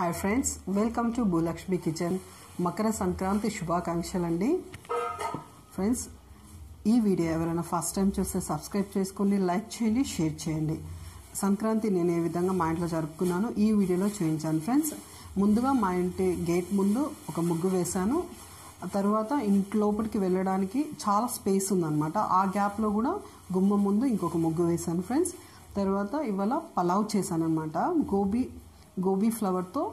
Hi friends welcome to Bhulakshmi kitchen Makara Sankranti శుభాకాంక్షలు అండి friends ఈ వీడియో ఎవరైనా ఫస్ట్ టైం చూస్తే సబ్స్క్రైబ్ చేసుకోండి లైక్ చేయండి షేర్ చేయండి. సంక్రాంతి నేను ఏ విధంగా మా ఇంట్లో జరుపుకున్నాను ఈ వీడియోలో చూపించాను ఫ్రెండ్స్ ముందుగా మా ఇంటి గేట్ ముందు ఒక ముగ్గు వేశాను. తర్వాత ఇంటి లోపలికి వెళ్ళడానికి చాలా స్పేస్ ఉందన్నమాట. ఆ గ్యాప్లో కూడా గుమ్మ ముందు ఇంకొక ముగ్గు వేశాను ఫ్రెండ్స్ తర్వాత ఇవాళ పలావ్ చేశాను అనమాట గోబీ గోబీ ఫ్లవర్తో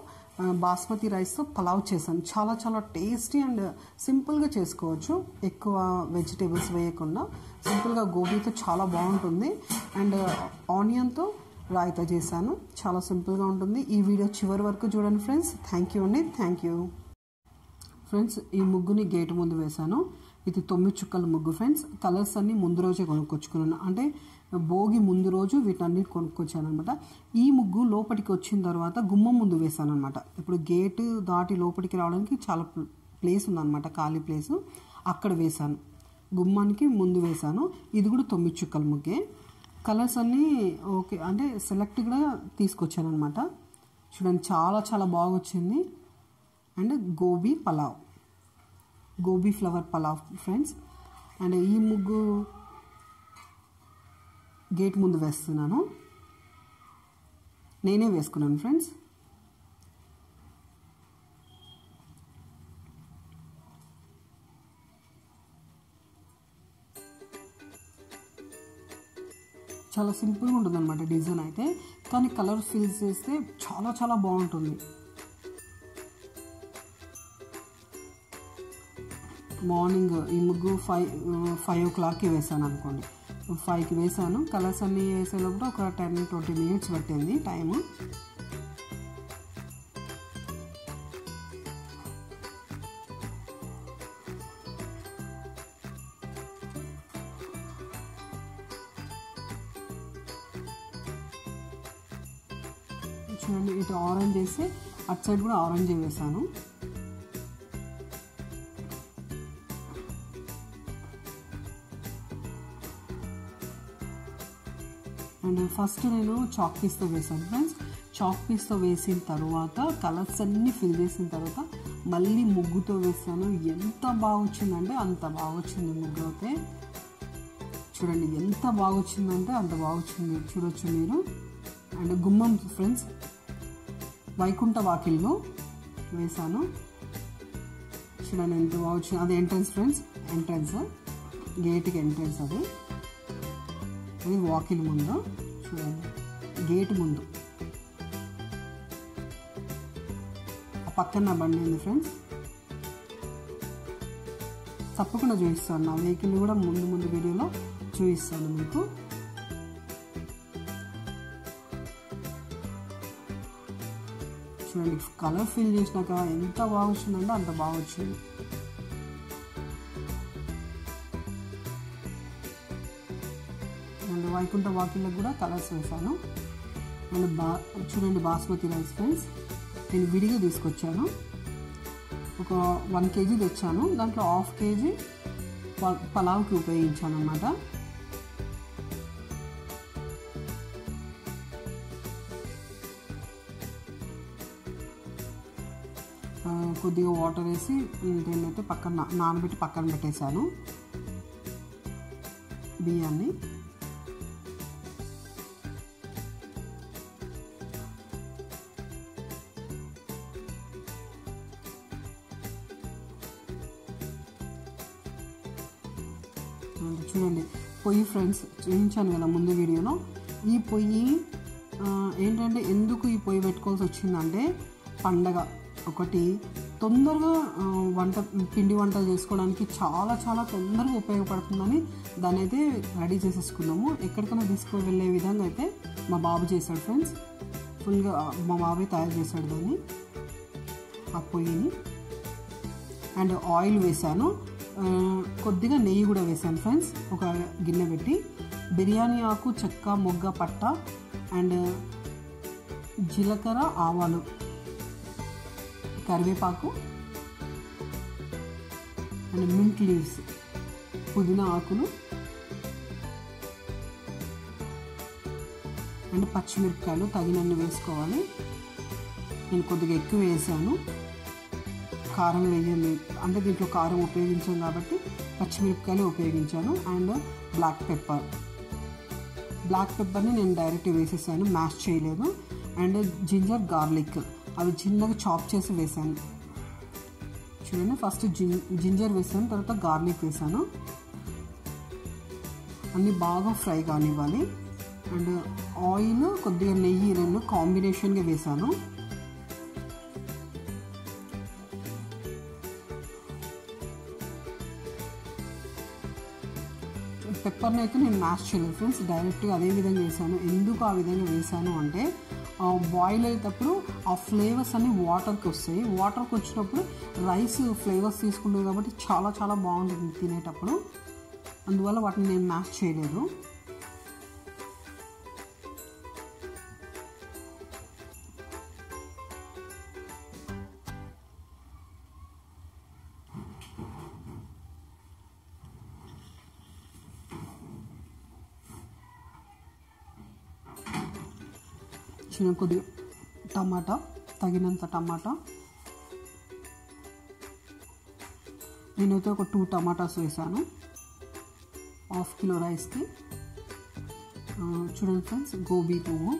బాస్మతి రైస్తో పలావ్ చేశాను. చాలా చాలా టేస్టీ అండ్ సింపుల్గా చేసుకోవచ్చు. ఎక్కువ వెజిటేబుల్స్ వేయకుండా సింపుల్గా గోబీతో చాలా బాగుంటుంది. అండ్ ఆనియన్తో రాయితా చేశాను. చాలా సింపుల్గా ఉంటుంది. ఈ వీడియో చివరి వరకు చూడండి ఫ్రెండ్స్. థ్యాంక్ యూ అండి. Thank you. ఫ్రెండ్స్ ఈ ముగ్గుని గేటు ముందు వేశాను. ఇది తొమ్మిది చుక్కల ముగ్గు ఫ్రెండ్స్. కలర్స్ అన్నీ ముందు రోజే కొనుక్కొచ్చుకున్నాను. అంటే భోగి ముందు రోజు వీటన్నిటి కొనుక్కొచ్చాను అనమాట ఈ ముగ్గు లోపలికి వచ్చిన తర్వాత గుమ్మం ముందు వేశాను అనమాట ఇప్పుడు గేటు దాటి లోపలికి రావడానికి చాలా ప్లేస్ ఉందన్నమాట ఖాళీ ప్లేస్. అక్కడ వేశాను. గుమ్మానికి ముందు వేశాను. ఇది కూడా తొమ్మిది చుక్కల ముగ్గే. కలర్స్ అన్నీ ఓకే అంటే సెలెక్ట్గా తీసుకొచ్చాను అనమాట చూడండి చాలా చాలా బాగా వచ్చింది and gobi pulao. Gobi flower pulao friends. And ఈ ముగ్గు గేట్ ముందు వేస్తున్నాను. నేనే వేసుకున్నాను ఫ్రెండ్స్. చాలా సింపుల్గా ఉంటుంది అనమాట డిజైన్ అయితే. కానీ కలర్ ఫిల్ చేస్తే చాలా చాలా బాగుంటుంది. మార్నింగ్ ఈ ముగ్గు ఫైవ్ ఫైవ్ ఓ క్లాక్కి వేసాను అనుకోండి. ఫైవ్కి వేసాను కలర్స్ అన్నీ వేసేటప్పుడు ఒక టెన్ ట్వంటీ మినిట్స్ పట్టింది టైము చూడండి ఇటు ఆరెంజ్ వేసి అటు సైడ్ కూడా ఆరెంజ్ వేసాను అండ్ ఫస్ట్ uh, నేను చాక్ పీస్తో వేసాను ఫ్రెండ్స్ చాక్ పీస్తో వేసిన తర్వాత కలర్స్ అన్నీ ఫిల్ చేసిన తర్వాత మళ్ళీ ముగ్గుతో వేసాను ఎంత బాగా వచ్చిందంటే అంత బాగా వచ్చింది ముగ్గు అయితే. చూడండి ఎంత బాగా వచ్చిందంటే అంత బాగా వచ్చింది చూడొచ్చు మీరు. అండ్ గుమ్మం ఫ్రెండ్స్ వైకుంఠ వాకిల్లో వేసాను చూడండి ఎంత బాగా వచ్చింది అది ఎంట్రన్స్ ఫ్రెండ్స్ ఎంట్రన్స్ గేట్కి ఎంట్రన్స్ అది. ఇది వాకిల్ ముందు చూడండి. గేట్ ముందు. ఆ పక్కన నా బండి ఉంది ఫ్రెండ్స్ తప్పకుండా చూపిస్తాను. నా వెహికల్ కూడా ముందు ముందు వీడియోలో చూపిస్తాను మీకు. చూడండి కలర్ ఫిల్ చేసినాక ఎంత బాగా వచ్చిందంటే అంత బాగా వచ్చింది. వైకుంఠ వాకిళ్ళకి కూడా కలర్స్ వేసాను అండ్ బా చూడండి బాస్మతి రైస్ ఫ్రెండ్స్. నేను విడిగా తీసుకొచ్చాను. ఒక వన్ కేజీ తెచ్చాను. దాంట్లో హాఫ్ కేజీ ప- పలావ్కి ఉపయోగించాను అనమాట కొద్దిగా వాటర్ వేసి దీన్నైతే పక్కన నానబెట్టి పక్కన పెట్టేశాను. బియ్యాన్ని. అండ్ చూడండి. పొయ్యి ఫ్రెండ్స్ చూపించాను కదా ముందు వీడియోలో. ఈ పొయ్యి ఏంటంటే ఎందుకు ఈ పొయ్యి పెట్టుకోవాల్సి వచ్చిందంటే పండగ ఒకటి. తొందరగా వంట పిండి వంటలు చేసుకోవడానికి చాలా చాలా తొందరగా ఉపయోగపడుతుందని దాన్ని అయితే రెడీ చేసేసుకున్నాము. ఎక్కడికైనా తీసుకువెళ్ళే విధంగా అయితే మా బాబు చేశాడు ఫ్రెండ్స్ ఫుల్గా మా బాబే తయారు చేశాడు దాన్ని ఆ పొయ్యిని. అండ్ ఆయిల్ వేసాను కొద్దిగా నెయ్యి కూడా వేసాను ఫ్రెండ్స్. ఒక గిన్నె పెట్టి బిర్యానీ ఆకు చెక్క మొగ్గ పట్ట అండ్ జీలకర్ర ఆవాలు కరివేపాకు అండ్ మింట్ లీవ్స్ పుదీనా ఆకులు అండ్ పచ్చిమిరపకాయలు తగినన్ని వేసుకోవాలి. నేను కొద్దిగా ఎక్కువ వేసాను. కారం వేయాలి అంటే దీంట్లో కారం ఉపయోగించాం కాబట్టి పచ్చిమిరపకాయలు ఉపయోగించాను. And black pepper. బ్లాక్ పెప్పర్ని నేను డైరెక్ట్ వేసేసాను. మ్యాష్ చేయలేదు. And ginger garlic. అవి చిన్నగా చాప్ చేసి వేసాను. చూడండి ఫస్ట్ జిం జింజర్ వేసాను. తర్వాత గార్లిక్ వేసాను. అన్నీ బాగా ఫ్రై కానివ్వాలి. అండ్ ఆయిల్ కొద్దిగా నెయ్యి రెండు కాంబినేషన్గా వేసాను. పెప్పర్ని అయితే నేను మ్యాష్ చేయలేదు ఫ్రెండ్స్ డైరెక్ట్గా అదే విధంగా వేసాను ఎందుకు ఆ విధంగా వేసాను అంటే బాయిల్ అయ్యేటప్పుడు ఆ ఫ్లేవర్స్ అన్ని వాటర్కి వస్తాయి. వాటర్కి వచ్చినప్పుడు రైస్ ఫ్లేవర్స్ తీసుకుంటుంది కాబట్టి చాలా చాలా బాగుంటుంది తినేటప్పుడు. అందువల్ల వాటిని నేను మ్యాష్ చేయలేదు. చిన్న కొద్దిగా టమాటా తగినంత టమాటా. నేనైతే ఒక టూ టమాటాస్ వేసాను. హాఫ్ కిలో రైస్కి. చూడండి ఫ్రెండ్స్ గోబీ పువ్వు.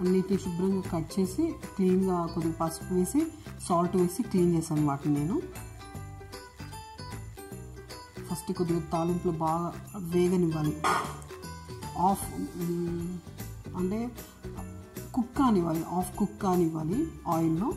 అన్నిటిని శుభ్రంగా కట్ చేసి క్లీన్గా కొద్దిగా పసుపు వేసి సాల్ట్ వేసి క్లీన్ చేశాను వాటిని నేను. ఫస్ట్ కొద్దిగా తాలింపులు బాగా వేగనివ్వాలి. ఆఫ్ అంటే కుక్ కానివ్వాలి ఆఫ్ కుక్ కానివ్వాలి ఆయిల్లో.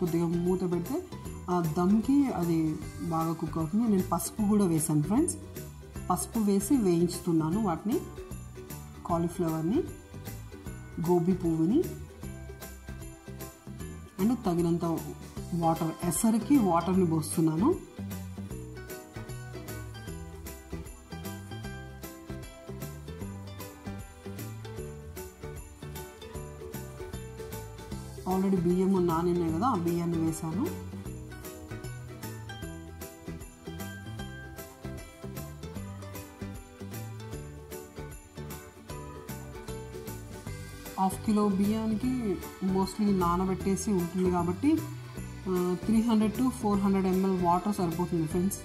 కొద్దిగా మూత పెడితే దమ్కి అది బాగా కుక్ అవుతుంది. నేను పసుపు కూడా వేసాను ఫ్రెండ్స్ పసుపు వేసి వేయించుతున్నాను వాటిని కాలీఫ్లవర్ని గోబీ పువ్వుని. అండ్ తగినంత వాటర్ ఎసరికి వాటర్ని పోస్తున్నాను. ఆల్రెడీ బియ్యం నానినాయి కదా ఆ బియ్యాన్ని వేసాను హాఫ్ కిలో బియ్యానికి మోస్ట్లీ నానబెట్టేసి ఉంటుంది కాబట్టి three hundred to four hundred ML water సరిపోతుంది ఫ్రెండ్స్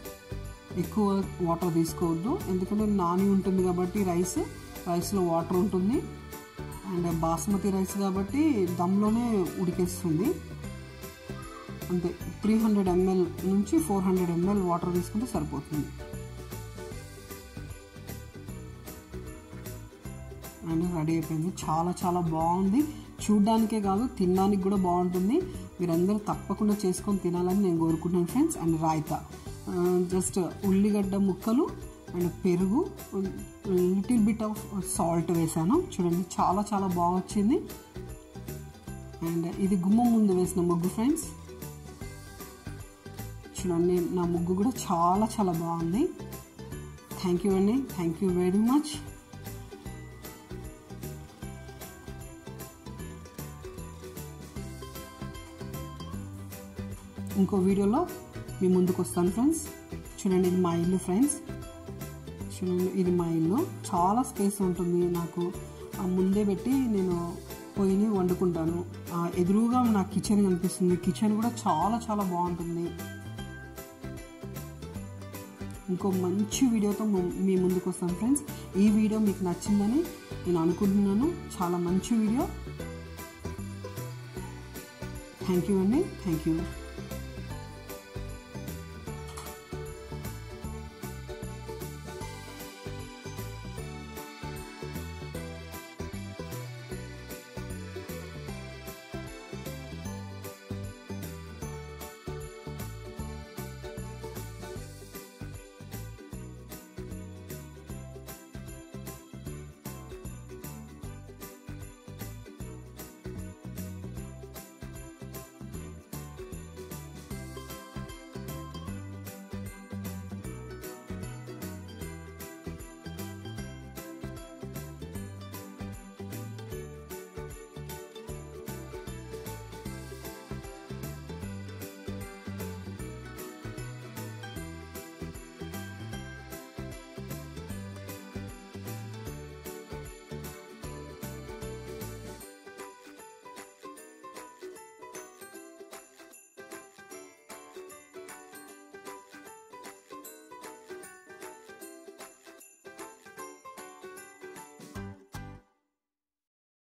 ఎక్కువ వాటర్ తీసుకోవద్దు. ఎందుకంటే నాని ఉంటుంది కాబట్టి రైస్ రైస్లో వాటర్ ఉంటుంది. అండ్ బాస్మతి రైస్ కాబట్టి దమ్లోనే ఉడికేస్తుంది. అంతే త్రీ హండ్రెడ్ ఎంఎల్ నుంచి ఫోర్ హండ్రెడ్ ఎంఎల్ వాటర్ తీసుకుంటే సరిపోతుంది. అండ్ రెడీ అయిపోయింది. చాలా చాలా బాగుంది. చూడ్డానికే కాదు తినడానికి కూడా బాగుంటుంది. మీరందరూ తప్పకుండా చేసుకొని తినాలని నేను కోరుకుంటున్నాను ఫ్రెండ్స్. అండ్ రాయితా. జస్ట్ ఉల్లిగడ్డ ముక్కలు అండ్ పెరుగు లిటిల్ బిట్ ఆఫ్ సాల్ట్ వేసాను. చూడండి చాలా చాలా బాగా వచ్చింది. అండ్ ఇది గుమ్మం ముందు వేసిన ముగ్గు ఫ్రెండ్స్. చూడండి నా ముగ్గు కూడా చాలా చాలా బాగుంది. థ్యాంక్ యూ అండి. Thank you very much. ఇంకో వీడియోలో మీ ముందుకు వస్తాను ఫ్రెండ్స్ చూడండి ఇది మా ఇల్లు ఫ్రెండ్స్ చూడండి ఇది మా ఇల్లు. చాలా స్పేస్ ఉంటుంది నాకు. ఆ ముందే పెట్టి నేను పొయ్యిని వండుకుంటాను. ఆ ఎదురుగా నా కిచెన్ కనిపిస్తుంది. కిచెన్ కూడా చాలా చాలా బాగుంటుంది. ఇంకో మంచి వీడియోతో మీ ముందుకు వస్తాను ఫ్రెండ్స్ ఈ వీడియో మీకు నచ్చిందని నేను అనుకుంటున్నాను. చాలా మంచి వీడియో. థ్యాంక్ యూ అండి. Thank you